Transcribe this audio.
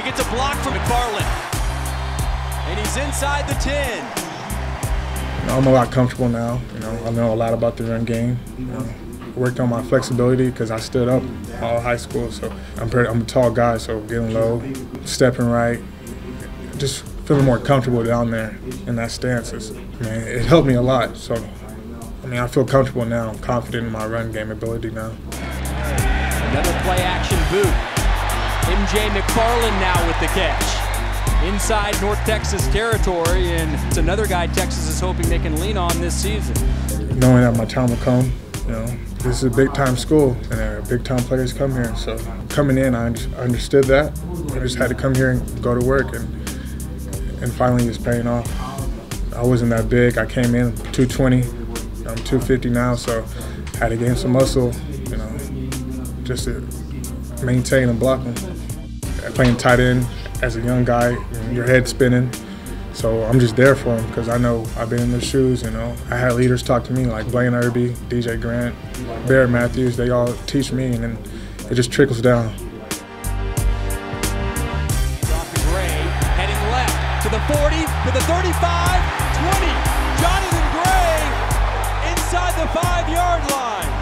He gets a block from McFarland. And he's inside the 10. You know, I'm a lot comfortable now. You know, I know a lot about the run game. You know, worked on my flexibility because I stood up all high school. So I'm pretty, I'm a tall guy, so getting low, stepping right, just feeling more comfortable down there in that stance. Is, it helped me a lot. So I mean, I feel comfortable now. I'm confident in my run game ability now. Another play action boot. MJ McFarland now with the catch. Inside North Texas territory, and it's another guy Texas is hoping they can lean on this season. Knowing that my time will come, you know, this is a big time school and big time players come here. So coming in, I understood that. I just had to come here and go to work, and and finally it's paying off. I wasn't that big. I came in 220. I'm 250 now, so I had to gain some muscle, you know, just to maintain and block them. Playing tight end as a young guy, your head spinning. So I'm just there for them because I know I've been in their shoes. You know, I had leaders talk to me like Blaine Irby, DJ Grant, Barrett Matthews. They all teach me, and then it just trickles down. Gray heading left to the 40, to the 35, 20. Johnathan Gray inside the five-yard line.